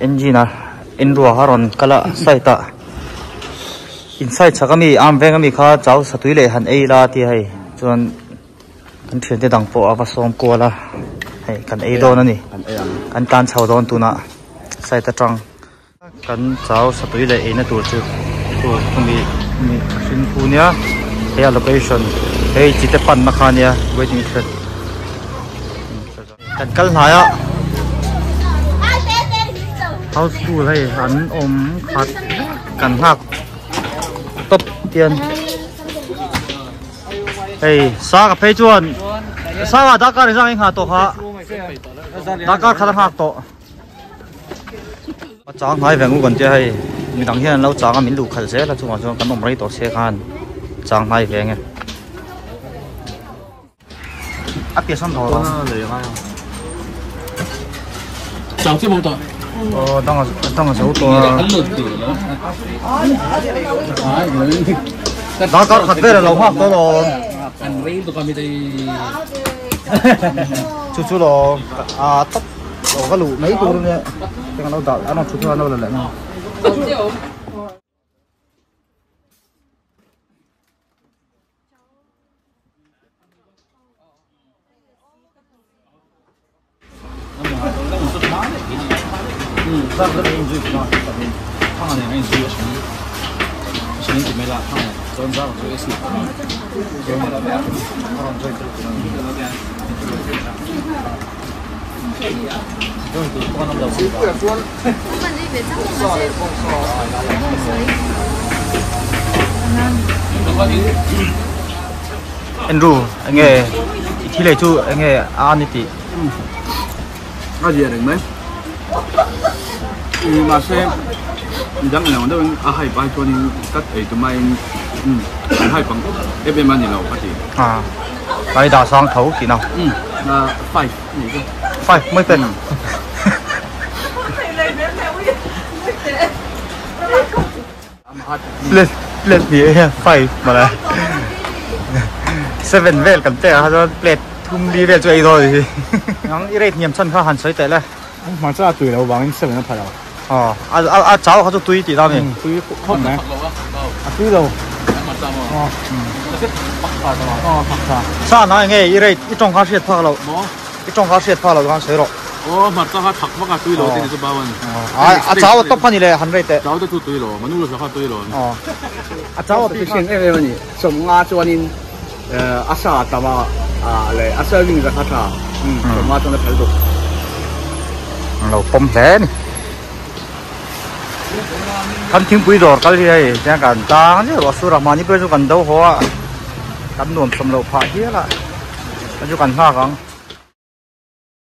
engine a in ruwa haron kala saita inside chakami am vengami kha chaw satui le han ei la ti hai chuan kan thian te dang po awa som ko la hei kan ei don ani kan tan chho don tuna saita tang kan chaw satui le ei na tur chu tu kami mi sin punia he location hei chite pan na khania waiting shed kan kal hnaya house hay an om khat kan hak tiền hey, sa ka phê chuan. Sa wa thì sao anh ha to ha dakar khá hak to chang hai veng gần chơi hay mi dang lâu lo mình đủ lu khal là la mà chuang kan om rai to xe khan. Chang hai veng a pia sam tho chào chứ mong tọa ờ. đang ở đang ở số to đó có thật về là lâu hoặc đó rồi. Anh lấy tụi con đi đây. Chú chú rồi à tóc rồi cái lũ mấy cô luôn nè cái nó đợi nó chú chú nó là lại nó ừ sao cái này gì mà thằng này anh gì chứ chứ nên chỉ mấy là thằng này dân ra rồi cái gì Andrew anh nghe thì lấy chú anh nghe ăn đi cái gì đấy mấy ừ mà xem chẳng là nó à hai bài cho nên cắt ấy tụi mày ừ hai em ăn gì nào phát triển. À cái đào sang thấu thì nào ừ là phải gì cơ phải mới tên. Lên lên thì phải mà là seven vel cầm tay ha cho plate thum đi về chơi thôi thì ngang irate niệm chân kha hàn sấy tệ là mà sao tuổi đầu vàng xem nó phải đâu ờ à à à cháu họ cho túi tí tao này túi hộp à túi đâu ờ ờ sao nói nghe ý này ít trong khá sệt pha lâu ít trong khá sệt pha lâu khá sệt rồi ồ mà tao khá thắc mắc cái túi lâu thì nó bao nhiêu à à cháu tóc phan gì này hẳn rồi tệ cháu tao túi lâu mà nó là sao túi lâu à cháu tao xin em em nhỉ sống nga cho anh ờ à sao tao à lại à sao linh ra khá thà ừ sống cho nó phải được lâu bom thế kan thing pui dor kal hi ai cha kan ta ni wa su ra pe ju kan do ho kan nuam lo pha hi la ju kan ha kang